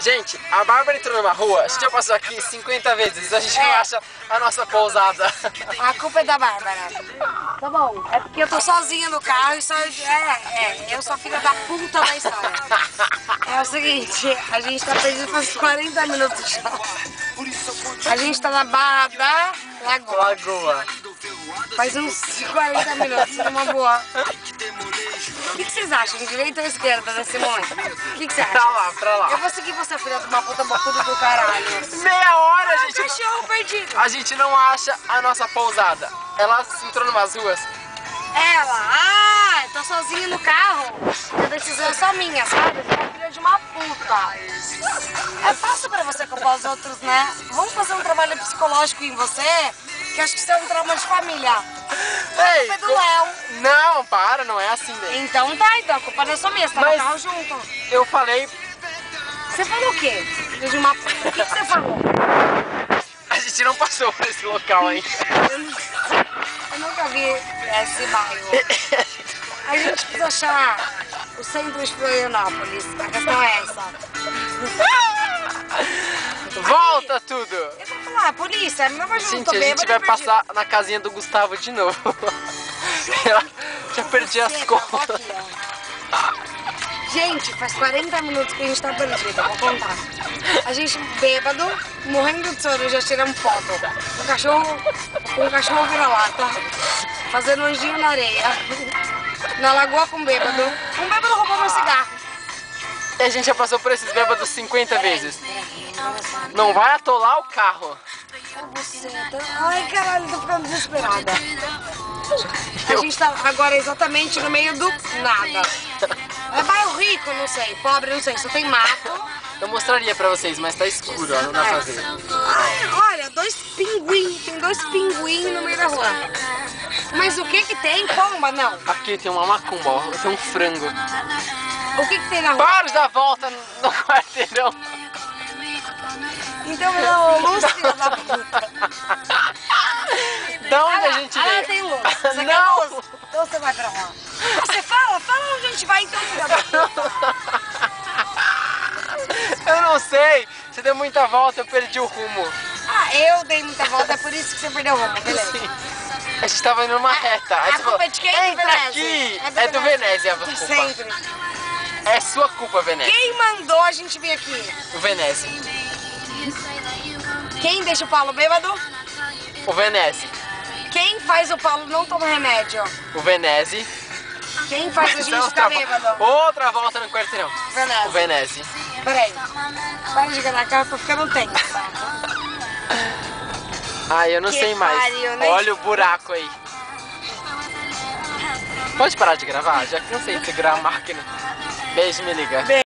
Gente, a Bárbara entrou numa rua, a gente já passou aqui 50 vezes, a gente não É. acha a nossa pousada. A culpa é da Bárbara. Tá bom. É porque eu tô sozinha no carro e só. É, é, eu sou a filha da puta da história. É o seguinte, a gente tá perdido faz 40 minutos já. A gente tá na Barra da Lagoa. Lagoa. Faz uns 40 minutos, numa boa. O que, que vocês acham? Direita ou esquerda nesse momento? O que, que você Pra lá, pra Eu lá. vou seguir você, filha de uma puta bocuda do caralho. Meia hora, Ah, gente. cachorro perdido. A gente não acha a nossa pousada. Ela entrou numas ruas. Ela, ah, eu tô sozinha no carro. A decisão é só minha, sabe? Filha de uma puta. É fácil pra você culpar os outros, né? Vamos fazer um trabalho psicológico em você, acho que isso é um trauma de família. Ei, culpa é do co- Léo. Não, para, não é assim, né? Então tá, então a culpa não é só minha, você tá Mas- no carro junto. Eu falei, Você falou o quê? De uma. O que, que você falou? a gente não passou por esse local ainda. Eu, não- eu nunca vi esse bairro. A gente precisa achar o centro de Florianópolis. A questão é essa. Volta tudo! Eu vou falar, polícia, me leva junto, Gente, tô a gente vai passar na casinha do Gustavo de novo. Já perdi as Você, contas. Gente, faz 40 minutos que a gente tá perdido, vou contar. A gente bêbado, morrendo de sono, já tiramos foto. O cachorro, o cachorro vira-lata, fazendo anjinho na areia. Na lagoa com bêbado. Um bêbado roubou meu cigarro. E a gente já passou por esses bêbados 50 vezes. Peraí, nossa. Não vai atolar o carro. Ai, caralho, tô ficando desesperada. A gente tá agora exatamente no meio do nada. É bairro rico, não sei. Pobre, não sei. Só tem mato. Eu mostraria pra vocês, mas tá escuro, ó, não dá pra ver. Ai, olha, dois pinguim. Tem dois pinguim no meio da rua. Mas o que que tem? Pomba, não. Aqui tem uma macumba, ó, tem um frango. O que que tem na rua? Para de dar volta no quarteirão. Então me dá luz, filha da puta. Da onde Ah, a gente ah, lá veio? tem luz. Você Não! Então você vai pra lá. Você fala? Fala onde a gente vai então, filha da puta. Eu não sei. Você deu muita volta, eu perdi o rumo. Ah, eu dei muita volta, é por isso que você perdeu o rumo, beleza. Sim. A gente tava indo numa reta. A culpa é de quem? Entra aqui! É do É do Venezia. Venezia a culpa. Sempre. É sua culpa, Venezia. Quem mandou a gente vir aqui? O Venezia. Quem deixa o Paulo bêbado? O Venezia. Quem faz o Paulo não tomar remédio? O Venezia. Quem faz a gente ficar bêbado? outra volta no quarteirão. O Venezia. Venezia. Peraí. Para de ganhar cara, eu tô ficando tensa. Ai, eu não Que sei mais. pariu, nem- Olha o buraco aí. Pode parar de gravar? Já cansei de segurar a máquina. Beijo, me liga.